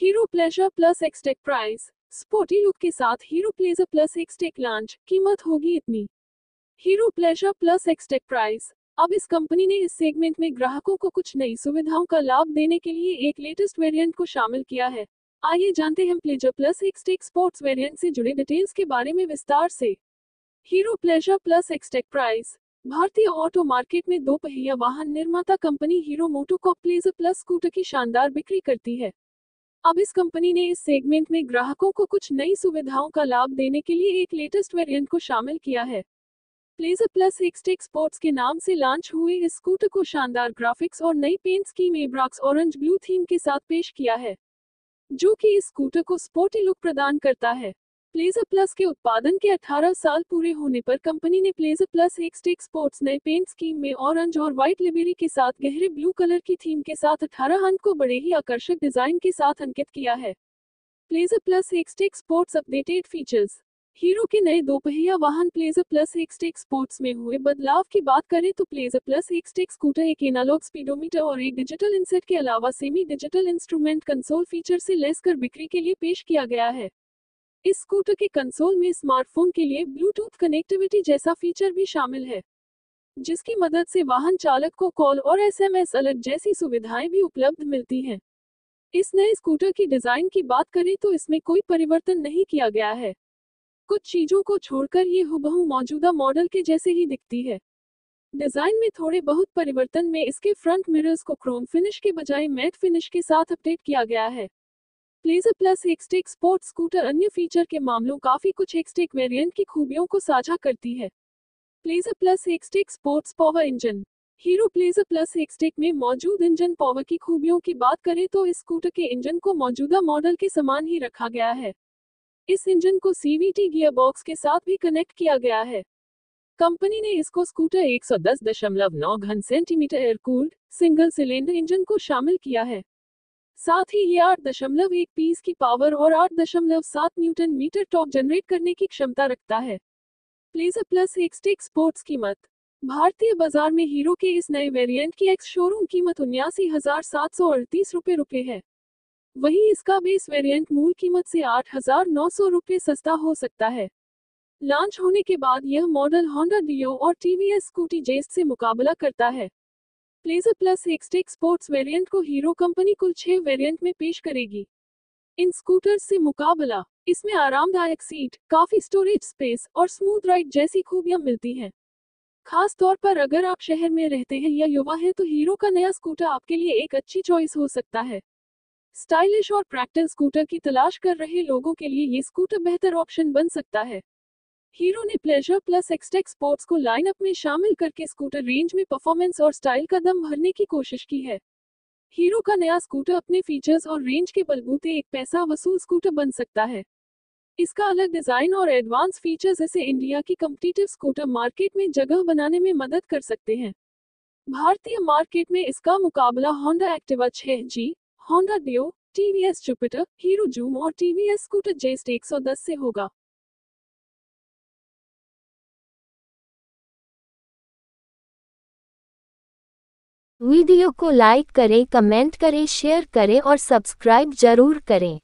Hero Pleasure plus Xtec price sporty look के साथ Hero Pleasure plus Xtec launch कीमत होगी इतनी। Hero Pleasure plus Xtec price अब इस कंपनी ने इस सेगमेंट में ग्राहकों को कुछ नई सुविधाओं का लाभ देने के लिए एक लेटेस्ट वेरिएंट को शामिल किया है। आइए जानते हैं Pleasure plus Xtec sports variant से जुड़े डिटेल्स के बारे में विस्तार से। Hero Pleasure plus Xtec price भारतीय ऑटो मार्केट में दो पहिया वाहन निर्माता company Hero MotoCorp Pleasure plus scooter की शानदार बिक्री करती है। अब इस कंपनी ने इस सेगमेंट में ग्राहकों को कुछ नई सुविधाओं का लाभ देने के लिए एक लेटेस्ट वेरिएंट को शामिल किया है। प्लेजर प्लस एक्सटेक स्पोर्ट्स के नाम से लॉन्च हुए इस स्कूटर को शानदार ग्राफिक्स और नई paint scheme Abrax orange blue theme के साथ पेश किया है, जो कि इस स्कूटर को स्पोर्टी लुक प्रदान करता है। प्लेजर प्लस के उत्पादन के 18 साल पूरे होने पर कंपनी ने प्लेजर प्लस एक्सटेक स्पोर्ट्स नए पेंट स्कीम में ऑरेंज और व्हाइट लिबेरी के साथ गहरे ब्लू कलर की थीम के साथ 18 अंक को बड़े ही आकर्षक डिज़ाइन के साथ अंकित किया है। Pleasure Plus Xtec Sports updated features Hero के नए दोपहिया वाहन प्लेजर प्लस एक एक्सटेक स्पोर्ट्स में हुए बदलाव की बात करें तो प्लेजर प्लस एक एक्सटेक स्कूटर एक एनालॉग स्पीडोमीटर और एक डिजिटल इंसेट के अलावा semi digital instrument console feature से लेस कर बिक्री के लिए पेश किया गया है। इस स्कूटर के कंसोल में स्मार्टफ़ोन के लिए ब्लूटूथ कनेक्टिविटी जैसा फीचर भी शामिल है, जिसकी मदद से वाहन चालक को कॉल और एसएमएस अलर्ट जैसी सुविधाएँ भी उपलब्ध मिलती हैं। इस नए स्कूटर की डिज़ाइन की बात करें तो इसमें कोई परिवर्तन नहीं किया गया है। कुछ चीज़ों को छोड़कर ये हुबहू मौजूदा मॉडल के जैसे ही दिखती है। डिज़ाइन में थोड़े बहुत परिवर्तन में इसके फ्रंट मिरर्स को क्रोम फिनिश के बजाय मैट फिनिश के साथ अपडेट किया गया है। Pleasure plus Xtec sport scooter अन्य फीचर के मामलों काफ़ी कुछ एक्सटेक वेरिएंट की खूबियों को साझा करती है। Pleasure plus Xtec sports power engine Hero Pleasure plus Xtec में मौजूद इंजन पावर की खूबियों की बात करें तो इस स्कूटर के इंजन को मौजूदा मॉडल के समान ही रखा गया है। इस इंजन को सीवीटी गियर बॉक्स के साथ भी कनेक्ट किया गया है। कंपनी ने इसको स्कूटर 110.9 घन centimetre air cooled single cylinder engine को शामिल किया है। साथ ही ये आठ दशमलव एक पीस की पावर और आठ दशमलव सात न्यूटन मीटर टॉप जनरेट करने की क्षमता रखता है। प्लेजर प्लस एक्सटेक स्पोर्ट्स कीमत भारतीय बाज़ार में हीरो के इस नए वेरिएंट की एक्स शोरूम कीमत उन्यासी हज़ार सात सौ अड़तीस रूपए रूपए है। वहीं इसका बेस वेरिएंट मूल कीमत से आठ हज़ार नौ सौ रूपए सस्ता हो सकता है। लॉन्च होने के बाद यह मॉडल होंडा डियो और टीवीएस स्कूटी जेस्ट से मुकाबला करता है। Pleasure plus Xtec sports variant को हीरो कंपनी कुल छह वेरिएंट में पेश करेगी। इन स्कूटर्स से मुकाबला, इसमें आरामदायक सीट काफ़ी स्टोरेज स्पेस और स्मूथ राइड जैसी खूबियाँ मिलती हैं। खास तौर पर अगर आप शहर में रहते हैं या युवा हैं तो हीरो का नया स्कूटर आपके लिए एक अच्छी चॉइस हो सकता है। स्टाइलिश और प्रैक्टिकल स्कूटर की तलाश कर रहे लोगों के लिए ये स्कूटर बेहतर ऑप्शन बन सकता है। हीरो ने प्लेजर प्लस एक्सटेक स्पोर्ट्स को लाइनअप में शामिल करके स्कूटर रेंज में परफॉर्मेंस और स्टाइल का दम भरने की कोशिश की है। हीरो का नया स्कूटर अपने फीचर्स और रेंज के बलबूते एक पैसा वसूल स्कूटर बन सकता है। इसका अलग डिज़ाइन और एडवांस फीचर्स इसे इंडिया की कम्पिटिटिव स्कूटर मार्केट में जगह बनाने में मदद कर सकते हैं। भारतीय मार्केट में इसका मुकाबला होंडा एक्टिवा छह, G Honda Dio TVS Jupiter Hero Zoom और टीवीएस स्कूटर जेस्ट 110 से होगा। वीडियो को लाइक करें कमेंट करें शेयर करें और सब्सक्राइब ज़रूर करें।